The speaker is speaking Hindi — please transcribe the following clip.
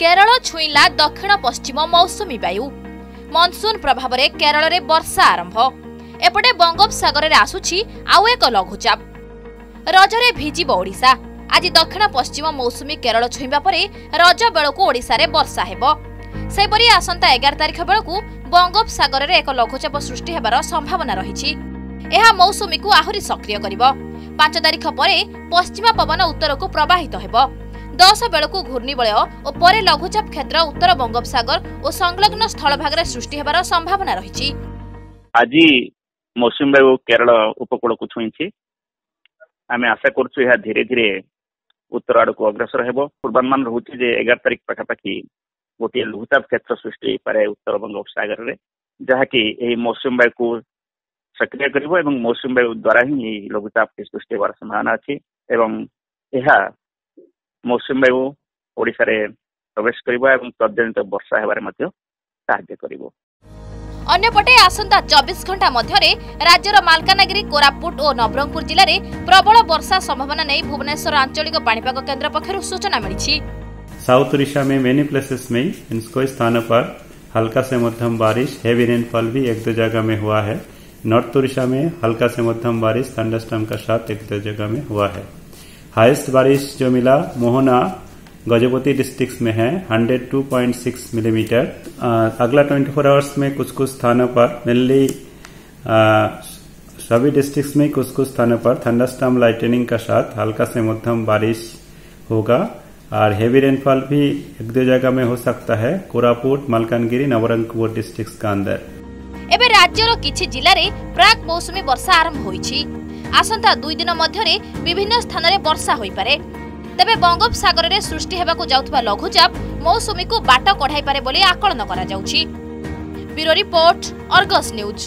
କେରଳ ଛୁଇଁଲା ଦକ୍ଷିଣ ପଶ୍ଚିମ ମୌସୁମୀ ବାୟୁ। ମନସୁନ ପ୍ରଭାବରେ କେରଳରେ ବର୍ଷା ଆରମ୍ଭ। ଏପଟେ ବଙ୍ଗୋପସାଗରରେ ଆସୁଛି ଆଉ ଏକ ଲଘୁଚାପ। ରଜରେ ଭିଜିବ ଓଡ଼ିଶା। ଆଜି ଦକ୍ଷିଣ ପଶ୍ଚିମ ମୌସୁମୀ କେରଳ ଛୁଇଁବା ପରେ ରଜ ବେଳକୁ ଓଡ଼ିଶାରେ ବର୍ଷା ହେବ। ସେହିପରି ଆସନ୍ତା ଏଗାର ତାରିଖ ବେଳକୁ ବଙ୍ଗୋପସାଗରରେ ଏକ ଲଘୁଚାପ ସୃଷ୍ଟି ହେବାର ସମ୍ଭାବନା ରହିଛି। ଏହା ମୌସୁମୀକୁ ଆହୁରି ସକ୍ରିୟ କରିବ। ପାଞ୍ଚ ତାରିଖ ପରେ ପଶ୍ଚିମା ପବନ ଉତ୍ତରକୁ ପ୍ରବାହିତ ହେବ। ଦଶ ବେଳକୁ ଘୂର୍ଣ୍ଣିବଳୟ ଓ ପରେ ଲଘୁଚାପ କ୍ଷେତ୍ର ଉତ୍ତର ବଙ୍ଗୋପସାଗର ଓ ସଂଲଗ୍ନ ସ୍ଥଳଭାଗରେ ସୃଷ୍ଟି ହେବାର ସମ୍ଭାବନା ରହିଛି ଆଜି ମୌସୁମୀ ବାୟୁ କେରଳ ଉପକୂଳକୁ ଛୁଇଁଛି ଆମେ ଆଶା କରୁଛୁ ଏହା ଧୀରେ ଧୀରେ ଉତ୍ତର ଆଡକୁ ଅଗ୍ରସର ହେବ ପୂର୍ବାନୁମାନ ରହୁଛି ଯେ ଏଗାର ତାରିଖ ପାଖାପାଖି ଗୋଟିଏ ଲଘୁଚାପ କ୍ଷେତ୍ର ସୃଷ୍ଟି ହେଇପାରେ ଉତ୍ତର ବଙ୍ଗୋପସାଗରରେ ଯାହାକି ଏହି ମୌସୁମୀ ବାୟୁକୁ ସକ୍ରିୟ କରିବ ଏବଂ ମୌସୁମୀ ବାୟୁ ଦ୍ୱାରା ହିଁ ଏହି ଲଘୁଚାପଟି ସୃଷ୍ଟି ହେବାର ସମ୍ଭାବନା ଅଛି ଏବଂ ଏହା ମୌସୁମୀ ବାୟୁ ଓଡ଼ିଶାରେ ପ୍ରବେଶ କରିବ ଏବଂ ତଦ୍ଜନିତ ବର୍ଷା ହେବାରେ ମଧ୍ୟ ସାହାଯ୍ୟ କରିବ ଅନ୍ୟପଟେ ଆସନ୍ତା ଚବିଶ ଘଣ୍ଟା ମଧ୍ୟରେ ରାଜ୍ୟର ମାଲକାନଗିରି କୋରାପୁଟ ଓ ନବରଙ୍ଗପୁର ଜିଲ୍ଲାରେ ପ୍ରବଳ ବର୍ଷା ସମ୍ଭାବନା ନେଇ ଭୁବନେଶ୍ୱର ଆଞ୍ଚଳିକ ପାଣିପାଗ କେନ୍ଦ୍ର ପକ୍ଷରୁ ସୂଚନା ମିଳିଛି साउथ उड़ीसा में मेनी प्लेसेस में कई स्थानों पर हल्का से मध्यम बारिश हेवी रेनफॉल भी एक दो जगह में हुआ है नॉर्थ उड़ीसा में हल्का से मध्यम बारिश थंडरस्टॉर्म का साथ एक दो जगह में हुआ है हाइस्ट बारिश जो मिला मोहना, गजपति डिस्ट्रिक्ट में है 102.6 मिलीमीटर mm. अगला 24 आवर्स में कुछ कुछ स्थानों पर मेनली सभी डिस्ट्रिक्ट में कुछ कुछ स्थानों पर थंडरस्टॉर्म लाइटनिंग का साथ हल्का से मध्यम बारिश होगा। और हेवी रेनफॉल भी एक दो जगह में हो सकता है, कोरापुट, मलकानगिरी, नवरंगपुर डिस्ट्रिक्ट का अंदर। एवं राज्य किसी ज़िले में प्राक मौसुमी वर्षा आरंभ हो আসন্তা দুই দিন মধ্যে বিভিন্ন স্থানে বর্ষা হয়ে তবে বঙ্গোপসাগরের সৃষ্টি হওয়া যাওয়া লঘুচাপ মৌসুমী বাট কড়াইপরে বলে আকলন করা যাচ্ছে ব্যুরো রিপোর্ট অর্গস নিউজ